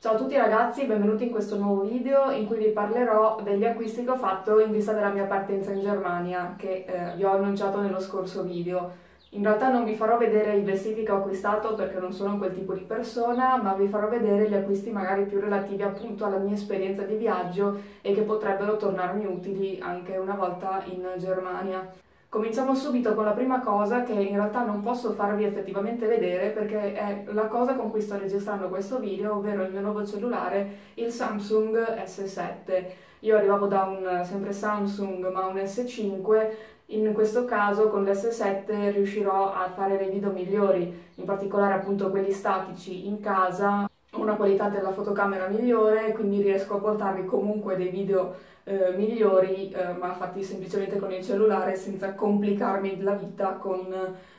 Ciao a tutti ragazzi, benvenuti in questo nuovo video in cui vi parlerò degli acquisti che ho fatto in vista della mia partenza in Germania che eh, vi ho annunciato nello scorso video. In realtà non vi farò vedere i vestiti che ho acquistato perché non sono quel tipo di persona, ma vi farò vedere gli acquisti magari più relativi appunto alla mia esperienza di viaggio e che potrebbero tornarmi utili anche una volta in Germania. Cominciamo subito con la prima cosa che in realtà non posso farvi effettivamente vedere perché è la cosa con cui sto registrando questo video, ovvero il mio nuovo cellulare, il Samsung S7. Io arrivavo da un sempre Samsung ma un S5, in questo caso con l'S7 riuscirò a fare dei video migliori, in particolare appunto quelli statici in casa, una qualità della fotocamera migliore, quindi riesco a portarvi comunque dei video eh, migliori, eh, ma fatti semplicemente con il cellulare senza complicarmi la vita con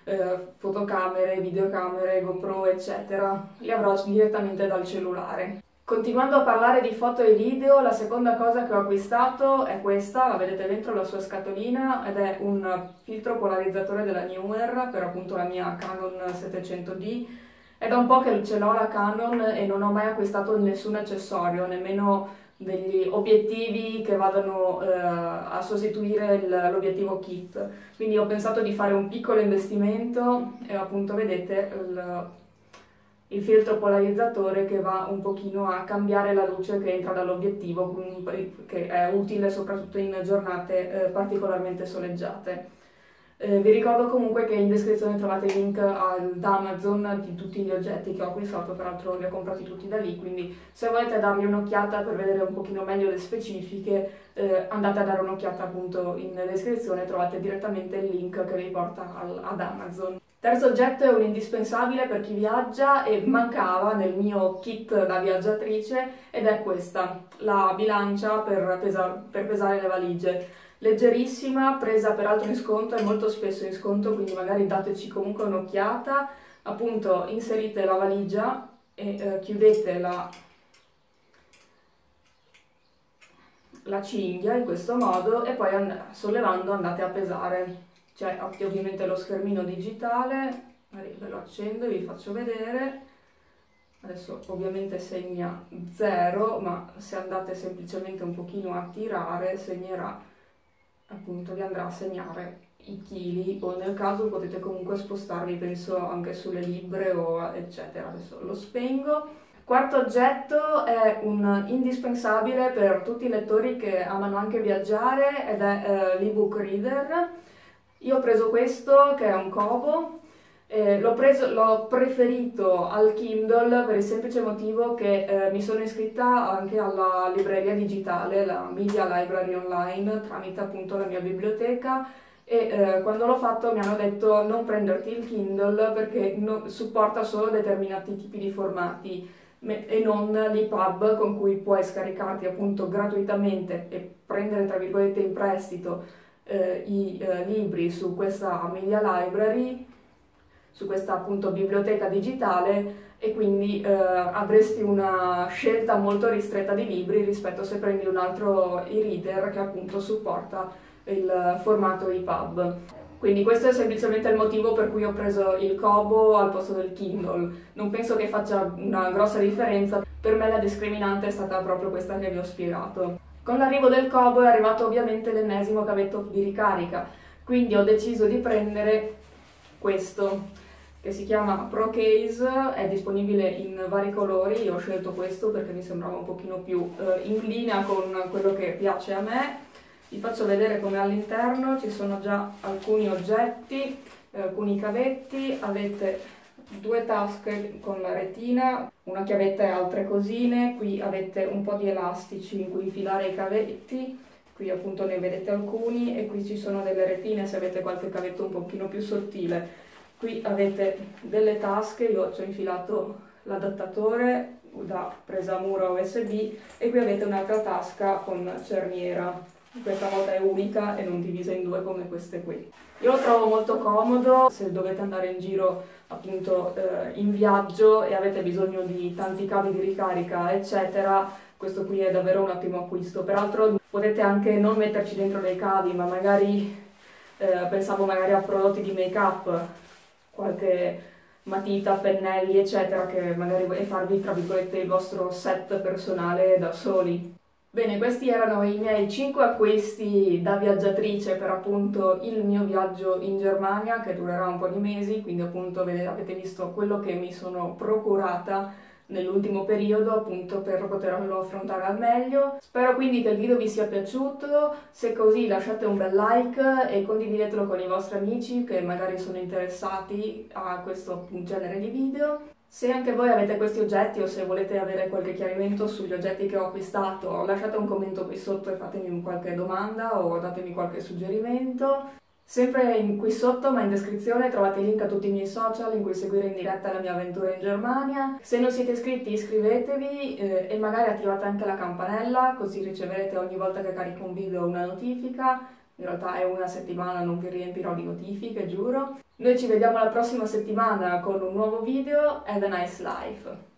eh, fotocamere, videocamere, GoPro, eccetera. Li avrò direttamente dal cellulare. Continuando a parlare di foto e video, la seconda cosa che ho acquistato è questa, la vedete dentro la sua scatolina, ed è un filtro polarizzatore della Newer per appunto la mia Canon 700D. È da un po' che ce l'ho la Canon e non ho mai acquistato nessun accessorio, nemmeno degli obiettivi che vadano eh, a sostituire l'obiettivo kit. Quindi ho pensato di fare un piccolo investimento e appunto vedete il, il filtro polarizzatore che va un pochino a cambiare la luce che entra dall'obiettivo, che è utile soprattutto in giornate eh, particolarmente soleggiate. Eh, vi ricordo comunque che in descrizione trovate il link al, da Amazon di tutti gli oggetti che ho acquistato, peraltro li ho comprati tutti da lì, quindi se volete dargli un'occhiata per vedere un pochino meglio le specifiche, eh, andate a dare un'occhiata appunto in descrizione, trovate direttamente il link che vi porta al, ad Amazon. Terzo oggetto è un indispensabile per chi viaggia e mancava nel mio kit da viaggiatrice ed è questa, la bilancia per, pesa per pesare le valigie leggerissima, presa peraltro in sconto, è molto spesso in sconto, quindi magari dateci comunque un'occhiata. Appunto, inserite la valigia e eh, chiudete la, la cinghia in questo modo e poi and sollevando andate a pesare. C'è ovviamente lo schermino digitale, ve lo accendo e vi faccio vedere. Adesso ovviamente segna 0, ma se andate semplicemente un pochino a tirare segnerà appunto vi andrà a segnare i chili o nel caso potete comunque spostarli penso anche sulle libre o eccetera adesso lo spengo Quarto oggetto è un indispensabile per tutti i lettori che amano anche viaggiare ed è eh, l'ebook reader. Io ho preso questo che è un Kobo eh, l'ho, preferito al Kindle per il semplice motivo che eh, mi sono iscritta anche alla libreria digitale, la Media Library Online, tramite appunto la mia biblioteca. E eh, quando l'ho fatto mi hanno detto non prenderti il Kindle perché no, supporta solo determinati tipi di formati e non l'EPUB con cui puoi scaricarti appunto gratuitamente e prendere tra virgolette in prestito eh, i eh, libri su questa Media Library su questa appunto biblioteca digitale e quindi eh, avresti una scelta molto ristretta di libri rispetto se prendi un altro e-reader che appunto supporta il formato EPUB. Quindi questo è semplicemente il motivo per cui ho preso il Kobo al posto del Kindle. Non penso che faccia una grossa differenza, per me la discriminante è stata proprio questa che vi ho spiegato. Con l'arrivo del Kobo è arrivato ovviamente l'ennesimo cavetto di ricarica, quindi ho deciso di prendere questo che si chiama Pro Case, è disponibile in vari colori, io ho scelto questo perché mi sembrava un pochino più eh, in linea con quello che piace a me. Vi faccio vedere come all'interno. Ci sono già alcuni oggetti, eh, alcuni cavetti, avete due tasche con la retina, una chiavetta e altre cosine, qui avete un po' di elastici in cui infilare i cavetti, qui appunto ne vedete alcuni e qui ci sono delle retine se avete qualche cavetto un pochino più sottile Qui avete delle tasche, io ci ho infilato l'adattatore da presa muro USB e qui avete un'altra tasca con cerniera. Questa volta è unica e non divisa in due come queste qui. Io lo trovo molto comodo se dovete andare in giro appunto eh, in viaggio e avete bisogno di tanti cavi di ricarica eccetera questo qui è davvero un ottimo acquisto peraltro potete anche non metterci dentro dei cavi ma magari eh, pensavo magari a prodotti di make up qualche matita, pennelli, eccetera, che magari e farvi, tra virgolette, il vostro set personale da soli. Bene, questi erano i miei 5 acquisti da viaggiatrice per appunto il mio viaggio in Germania che durerà un po' di mesi, quindi appunto avete visto quello che mi sono procurata nell'ultimo periodo appunto per poterlo affrontare al meglio. Spero quindi che il video vi sia piaciuto, se così lasciate un bel like e condividetelo con i vostri amici che magari sono interessati a questo genere di video. Se anche voi avete questi oggetti o se volete avere qualche chiarimento sugli oggetti che ho acquistato, lasciate un commento qui sotto e fatemi qualche domanda o datemi qualche suggerimento. Sempre qui sotto, ma in descrizione, trovate il link a tutti i miei social in cui seguire in diretta la mia avventura in Germania. Se non siete iscritti iscrivetevi eh, e magari attivate anche la campanella così riceverete ogni volta che carico un video una notifica. In realtà è una settimana, non vi riempirò di notifiche, giuro. Noi ci vediamo la prossima settimana con un nuovo video. Have a nice life!